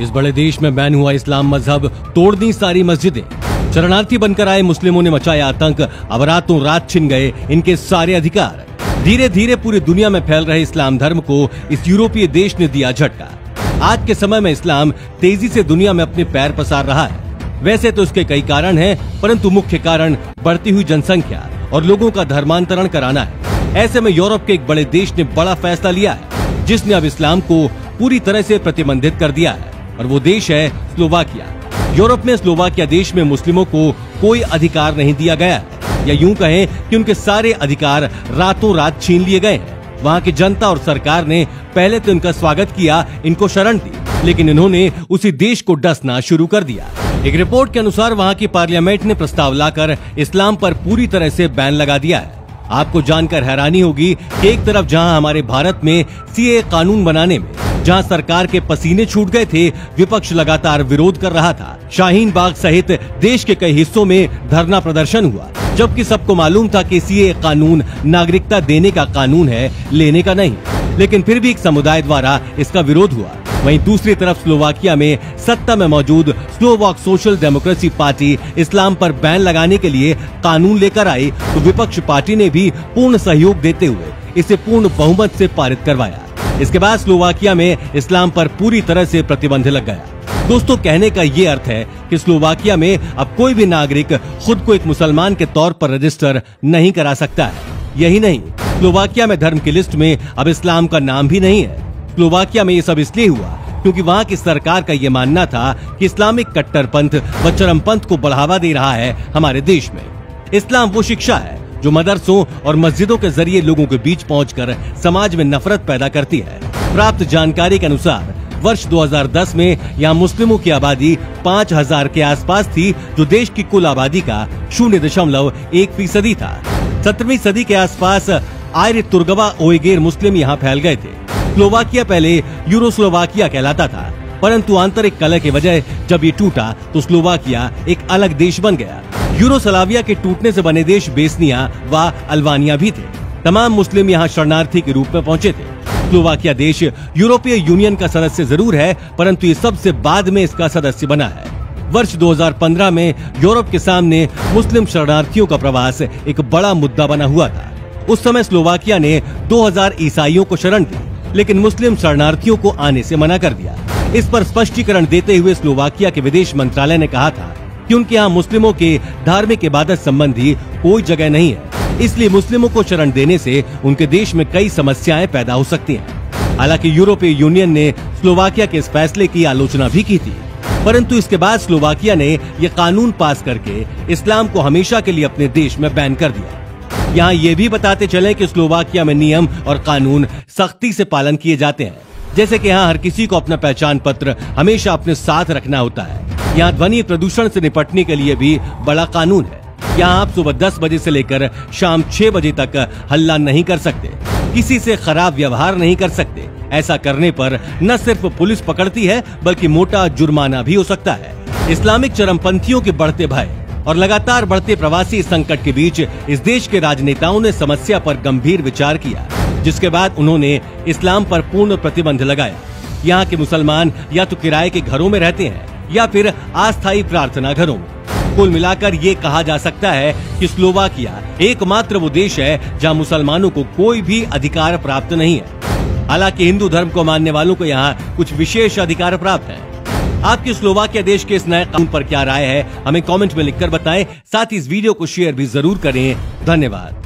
इस बड़े देश में बैन हुआ इस्लाम मज़हब तोड़ दी सारी मस्जिदें। शरणार्थी बनकर आए मुस्लिमों ने मचाया आतंक अब रातों रात छिन गए इनके सारे अधिकार। धीरे धीरे पूरी दुनिया में फैल रहे इस्लाम धर्म को इस यूरोपीय देश ने दिया झटका। आज के समय में इस्लाम तेज़ी से दुनिया में अपने पैर पसार रहा है। वैसे तो इसके कई कारण हैं, परंतु मुख्य कारण बढ़ती हुई जनसंख्या और लोगों का धर्मांतरण कराना है। ऐसे में यूरोप के एक बड़े देश ने बड़ा फैसला लिया है जिसने अब इस्लाम को पूरी तरह से प्रतिबंधित कर दिया है। और वो देश है स्लोवाकिया। यूरोप में स्लोवाकिया देश में मुस्लिमों को कोई अधिकार नहीं दिया गया या यूँ कहें कि उनके सारे अधिकार रातों रात छीन लिए गए हैं। वहाँ की जनता और सरकार ने पहले तो इनका स्वागत किया, इनको शरण दी, लेकिन इन्होंने उसी देश को डसना शुरू कर दिया। एक रिपोर्ट के अनुसार वहाँ की पार्लियामेंट ने प्रस्ताव लाकर इस्लाम पर पूरी तरह से बैन लगा दिया है। आपको जानकर हैरानी होगी एक तरफ़ जहाँ हमारे भारत में सीए कानून बनाने में जहाँ सरकार के पसीने छूट गए थे, विपक्ष लगातार विरोध कर रहा था। शाहीन बाग सहित देश के कई हिस्सों में धरना प्रदर्शन हुआ, जबकि सबको मालूम था कि सीए कानून नागरिकता देने का कानून है, लेने का नहीं। लेकिन फिर भी एक समुदाय द्वारा इसका विरोध हुआ। वहीं दूसरी तरफ़ स्लोवाकिया में सत्ता में मौजूद स्लोवाक सोशल डेमोक्रेसी पार्टी इस्लाम पर बैन लगाने के लिए कानून लेकर आई तो विपक्ष पार्टी ने भी पूर्ण सहयोग देते हुए इसे पूर्ण बहुमत से पारित करवाया। इसके बाद स्लोवाकिया में इस्लाम पर पूरी तरह से प्रतिबंध लग गया। दोस्तों, कहने का ये अर्थ है कि स्लोवाकिया में अब कोई भी नागरिक खुद को एक मुसलमान के तौर पर रजिस्टर नहीं करा सकता है। यही नहीं, स्लोवाकिया में धर्म की लिस्ट में अब इस्लाम का नाम भी नहीं है। स्लोवाकिया में ये सब इसलिए हुआ क्योंकि वहाँ की सरकार का ये मानना था कि इस्लामिक कट्टरपंथ व चरमपंथ को बढ़ावा दे रहा है हमारे देश में। इस्लाम वो शिक्षा है जो मदरसों और मस्जिदों के ज़रिए लोगों के बीच पहुंचकर समाज में नफरत पैदा करती है। प्राप्त जानकारी के अनुसार, वर्ष 2010 में यहाँ मुस्लिमों की आबादी 5000 के आसपास थी, जो देश की कुल आबादी का शून्य दशमलव एक फ़ीसदी था। सत्रहवीं सदी के आसपास आर्य तुर्गवा ओएगेर मुस्लिम यहाँ फैल गए थे। स्लोवाकिया पहले यूरोस्लोवाकिया कहलाता था, परंतु आंतरिक कलह की वजह जब ये टूटा तो स्लोवाकिया एक अलग देश बन गया। यूरोसलाविया के टूटने से बने देश बेसनिया व अल्बानिया भी थे। तमाम मुस्लिम यहाँ शरणार्थी के रूप में पहुँचे थे। स्लोवाकिया देश यूरोपीय यूनियन का सदस्य ज़रूर है, परंतु ये सबसे बाद में इसका सदस्य बना है। वर्ष 2015 में यूरोप के सामने मुस्लिम शरणार्थियों का प्रवास एक बड़ा मुद्दा बना हुआ था। उस समय स्लोवाकिया ने 2000 ईसाइयों को शरण दी, लेकिन मुस्लिम शरणार्थियों को आने से मना कर दिया। इस पर स्पष्टीकरण देते हुए स्लोवाकिया के विदेश मंत्रालय ने कहा था कि उनके यहाँ मुस्लिमों के धार्मिक इबादत संबंधी कोई जगह नहीं है। इसलिए मुस्लिमों को शरण देने से उनके देश में कई समस्याएँ पैदा हो सकती हैं। हालाँकि यूरोपीय यूनियन ने स्लोवाकिया के इस फैसले की आलोचना भी की थी। परंतु इसके बाद स्लोवाकिया ने यह कानून पास करके इस्लाम को हमेशा के लिए अपने देश में बैन कर दिया। यहाँ ये भी बताते चले कि स्लोवाकिया में नियम और कानून सख्ती से पालन किए जाते हैं। जैसे कि यहाँ हर किसी को अपना पहचान पत्र हमेशा अपने साथ रखना होता है। यहाँ ध्वनि प्रदूषण से निपटने के लिए भी बड़ा कानून है। यहाँ आप सुबह 10 बजे से लेकर शाम 6 बजे तक हल्ला नहीं कर सकते? किसी से खराब व्यवहार नहीं कर सकते। ऐसा करने पर न सिर्फ़ पुलिस पकड़ती है, बल्कि मोटा जुर्माना भी हो सकता है। इस्लामिक चरमपंथियों के बढ़ते भय और लगातार बढ़ते प्रवासी संकट के बीच इस देश के राजनेताओं ने समस्या पर गंभीर विचार किया, जिसके बाद उन्होंने इस्लाम पर पूर्ण प्रतिबंध लगाया। यहाँ के मुसलमान या तो किराए के घरों में रहते हैं या फिर अस्थायी प्रार्थना घरों। में कुल मिलाकर ये कहा जा सकता है कि स्लोवाकिया एकमात्र वो देश है जहाँ मुसलमानों को कोई भी अधिकार प्राप्त नहीं है। हालाँकि हिंदू धर्म को मानने वालों को यहाँ कुछ विशेष अधिकार प्राप्त है। आपकी स्लोवाकिया देश के इस नए कानून पर क्या राय है, हमें कमेंट में लिखकर बताएँ। साथ ही इस वीडियो को शेयर भी ज़रूर करें। धन्यवाद।